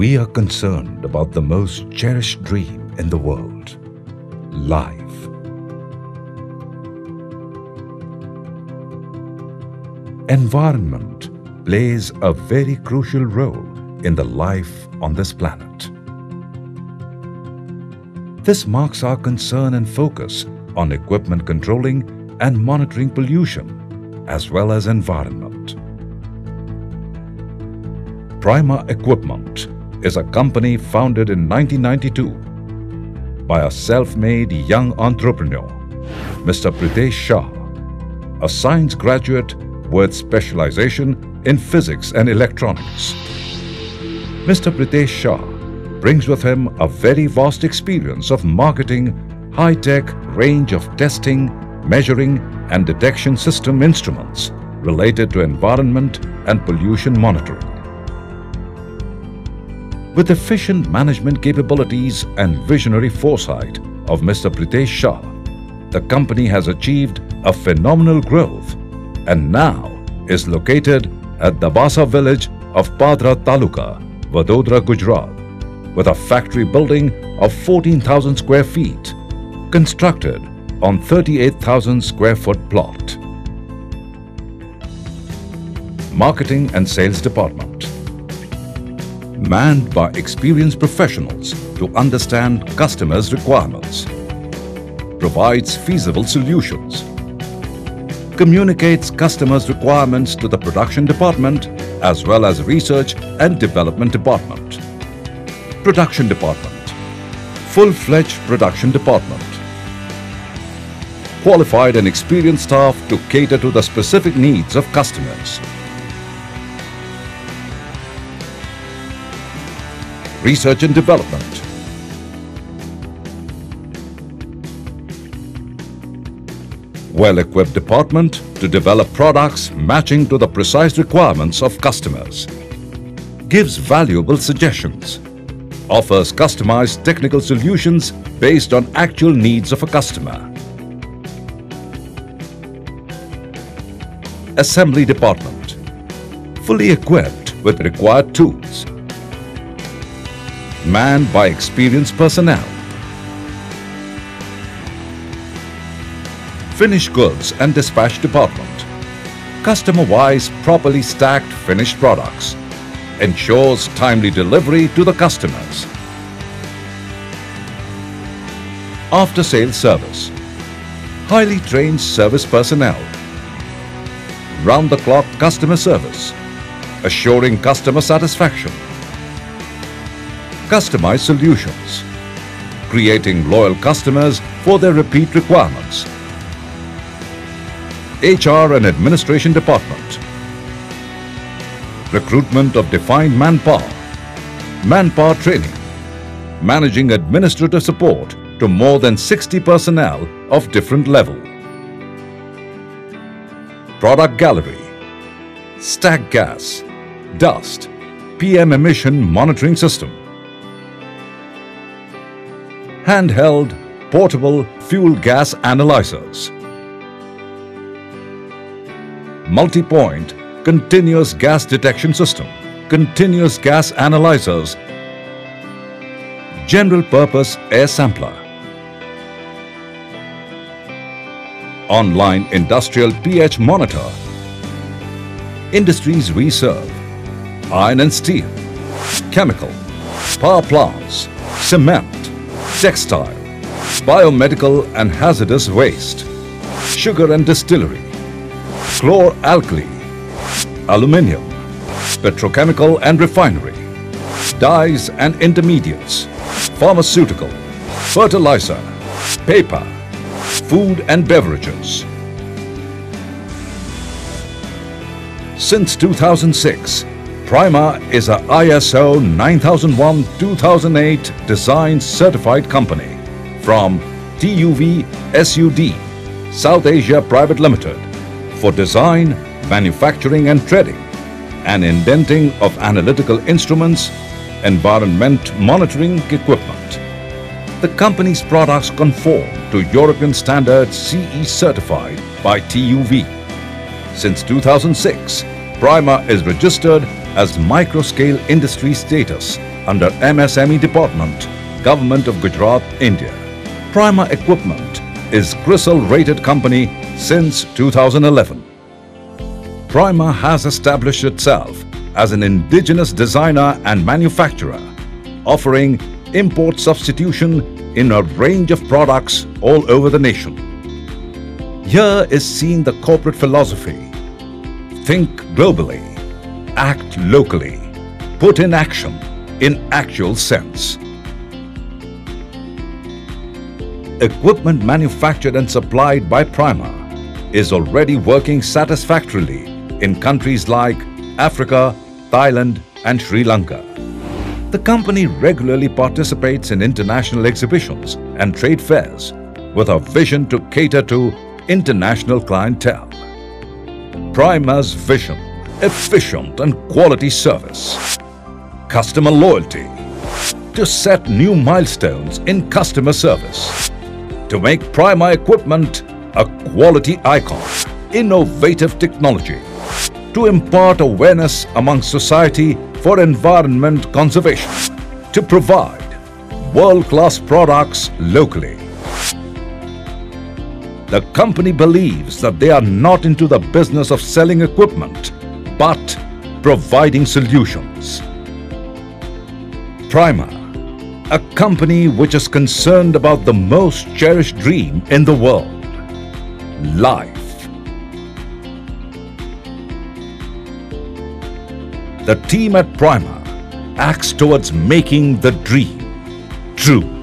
we are concerned about the most cherished dream in the world life. Environment plays a very crucial role in the life on this planet. This marks our concern and focus on equipment controlling and monitoring pollution as well as environment. Prima Equipment is a company founded in 1992 by a self-made young entrepreneur, Mr. Pritesh Shah, a science graduate with specialization in physics and electronics. Mr. Pritesh Shah brings with him a very vast experience of marketing high-tech range of testing, measuring and detection system instruments related to environment and pollution monitoring. With efficient management capabilities and visionary foresight of Mr. Pritesh Shah, the company has achieved a phenomenal growth and now is located at the Dabhasa village of Padra Taluka, Vadodara, Gujarat, with a factory building of 14,000 square feet, constructed on 38,000 square foot plot. Marketing and Sales Department manned by experienced professionals to understand customers' requirements, provides feasible solutions, communicates customers' requirements to the production department as well as research and development department. Production department, full-fledged production department. Qualified and experienced staff to cater to the specific needs of customers. Research and development. Well-equipped department to develop products matching to the precise requirements of customers. Gives valuable suggestions. Offers customized technical solutions based on actual needs of a customer. Assembly department. Fully equipped with required tools manned by experienced personnel. Finished goods and dispatch department. Customer-wise properly stacked finished products. Ensures timely delivery to the customers. After-sales service. Highly trained service personnel. Round-the-clock customer service. Assuring customer satisfaction customized solutions, creating loyal customers for their repeat requirements. HR and Administration Department. Recruitment of defined manpower. Manpower training. Managing administrative support to more than 60 personnel of different level. Product Gallery. Stack Gas. Dust. PM Emission Monitoring System handheld portable fuel gas analyzers. Multi-point continuous gas detection system, continuous gas analyzers, general purpose air sampler. Online industrial pH monitor. Industries we serve. Iron and steel, chemical, power plants, cement, textile, biomedical and hazardous waste, sugar and distillery, chlor-alkali, aluminium, petrochemical and refinery, dyes and intermediates, pharmaceutical, fertilizer, paper, food and beverages. Since 2006, Prima is a ISO 9001-2008 design certified company from TUV SUD, South Asia Private Limited for design, manufacturing and trading and indenting of analytical instruments, environment monitoring equipment. The company's products conform to European standard CE certified by TUV. Since 2006, Prima is registered as microscale industry status under MSME Department, Government of Gujarat, India. Prima Equipment is CRISIL rated company since 2011. Prima has established itself as an indigenous designer and manufacturer, offering import substitution in a range of products all over the nation. Here is seen the corporate philosophy. Think globally, act locally, put in action in actual sense. Equipment manufactured and supplied by Prima is already working satisfactorily in countries like Africa, Thailand and Sri Lanka. The company regularly participates in international exhibitions and trade fairs with a vision to cater to international clientele. Prima's vision, efficient and quality service. Customer loyalty, to set new milestones in customer service. To make Prima equipment a quality icon, innovative technology. To impart awareness among society for environment conservation. To provide world-class products locally. The company believes that they are not into the business of selling equipment, but providing solutions. Prima, a company which is concerned about the most cherished dream in the world, life. The team at Prima acts towards making the dream true.